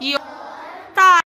有大